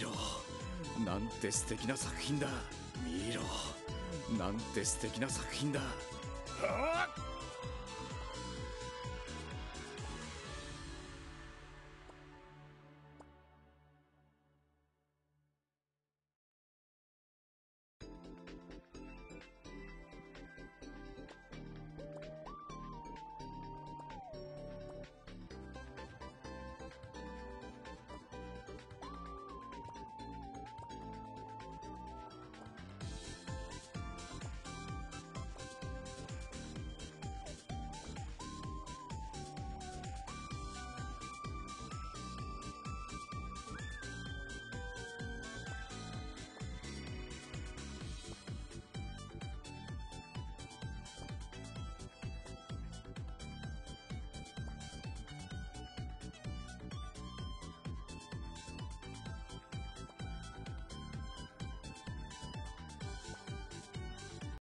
ろ。なんて素敵な作品だ。見ろ。なんて素敵な作品だ。はあ